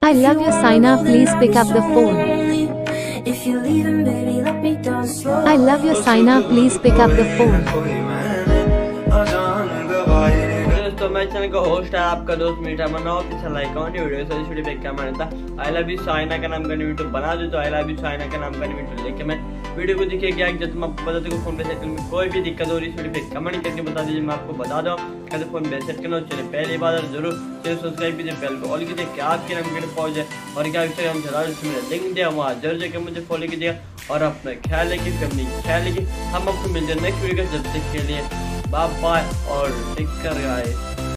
I love your Saina, please pick up the phone. If you're leaving, baby, let me down slow. I love your Saina, please pick up the phone. दोस्तों मैं channel का host है आपका दोस्त मीठा मना official icon ये video सही वीडियो देख के मैंने था आई लव यू साइना का नाम का वीडियो बना दो तो आई लव यू साइना का नाम का वीडियो लेके मैं वीडियो को देखिए क्या जब तुम आपको बता दूँ फ़ोन पे सेट में कोई भी दिक्कत हो रही है पे कमेंट करके बता दीजिए, मैं आपको बता दूँ। कैसे फ़ोन पे करना चलिए पहली बार ज़रूर चैनल सब्सक्राइब कीजिए बेल को ऑल कीजिए क्या आपके नाम के पहुँच जाए और क्या इंस्टाग्राम चला उसमें लिंक दिया वहाँ ज़रूर जाकर मुझे फॉलो कीजिएगा और अपना ख्याल रखिए फैमिली ख्याल रखिए। हम आपको मिल जाए नेक्स्ट वीडियो जब तक के लिए बाय बाय और टेक केयर गाइस